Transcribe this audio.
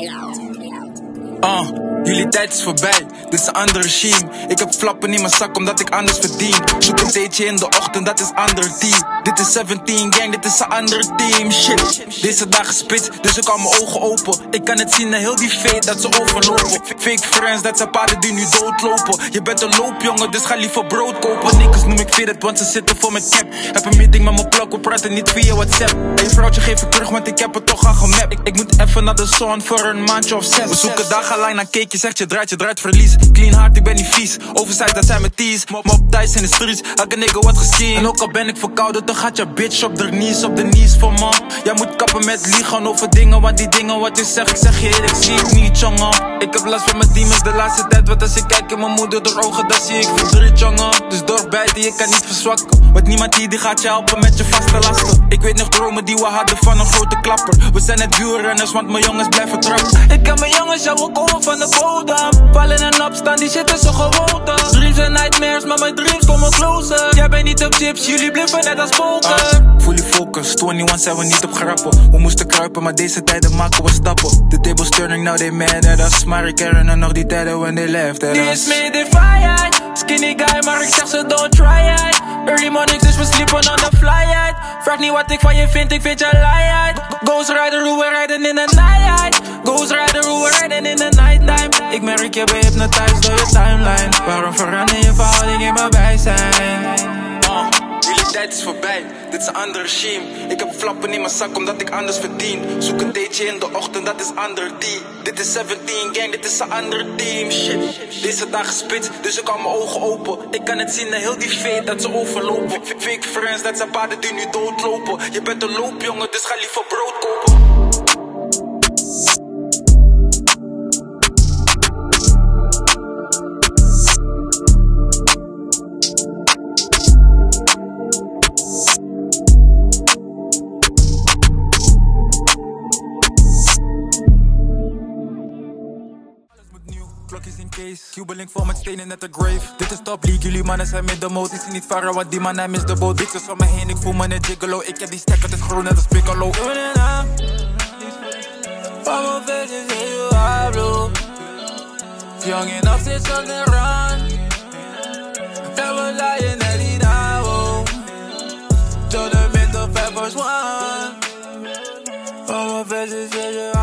Get out. Get out. Uh, jullie tijd is voorbij, dit is een ander regime. Ik heb flappen in mijn zak omdat ik anders verdien. Zoek een theetje in de ochtend, dat is ander team. Dit is 17 gang, dit is een ander team. Shit, deze dag spits, dus ik hou mijn ogen open. Ik kan het zien aan heel die feit dat ze overlopen. Fake friends, dat zijn paarden die nu doodlopen. Je bent een loopjongen, dus ga liever brood kopen. Niks noem ik fit, want ze zitten voor mijn cap. Heb een meeting met mijn plak, we praten niet via WhatsApp. Hey vrouwtje, geef ik terug, want ik heb het toch al gemapt. Ik, ik moet even naar de zon voor een maandje of zes. We zoeken dag alleen naar cake, je zegt je draait, je draait verlies. Clean hard, ik ben niet vies. Oversized, dat zijn mijn tees. Mop, mop thuis in de streets, elke nigga wat gezien. En ook al ben ik verkouden, dan gaat je bitch op de knees, op de knees voor man. Jij moet kappen met liegen over dingen, want die dingen wat je zegt, ik zeg je eerlijk, zie ik niet, jongen. Ik heb last van mijn demons de laatste tijd, want als ik kijk in mijn moeder door ogen, dan zie ik verdriet, jongen. Dus doorbijten, je kan niet verzwakken. Want niemand hier die gaat je helpen met je vaste lasten. Ik weet nog dromen die we hadden van een grote klapper. We zijn net buurrenners, want mijn jongens blijven trappen. Ik kan mijn jongens jou komen van de bodem. Vallen en opstaan, die shit is zo gewoonte. Dreams en nightmares, maar mijn dreams komen closer. Jij bent niet op chips, jullie bliffen net als poker. Fully focused, 21 zijn we niet op grappen. We moesten kruipen, maar deze tijden maken we stappen. The tables turning, now they mad at us. Maar ik herinner nog die tijden when they left at us. Die is mee de vrijheid. Skinny guy, maar ik zeg ze don't try it. Early mornings, dus we sleepen on the fly Vraag niet wat ik van je vind, ik vind je laaiheid. Ghost rider, hoe we rijden in de night. Ghost rider, hoe we rijden in de nighttime. Ik merk je ben hypnotized door je timeline. Waarom verander je verhouding in mijn bijzijn? Tijd is voorbij, dit is een ander regime. Ik heb flappen in mijn zak omdat ik anders verdien. Zoek een dateje in de ochtend, dat is ander team. Dit is 17 gang, dit is een ander team. Shit, deze dag spits, dus ik hou mijn ogen open. Ik kan het zien aan heel die dat ze overlopen. Fake friends, dat zijn paarden die nu doodlopen. Je bent een loopjongen, dus ga liever brood kopen. Klokjes in case. Jubelink vol met stenen net een grave. Dit is top league, jullie mannen zijn middenmoot. Ik zie niet varen, want die man hij de boot. Dik is om me heen, ik voel me net gigolo. Ik heb die stek, het is groen net als piccolo. Van. Young enough on the run. Laaien net die nauw. Door de middel 5 was one. Van mijn feestjes in je hablo.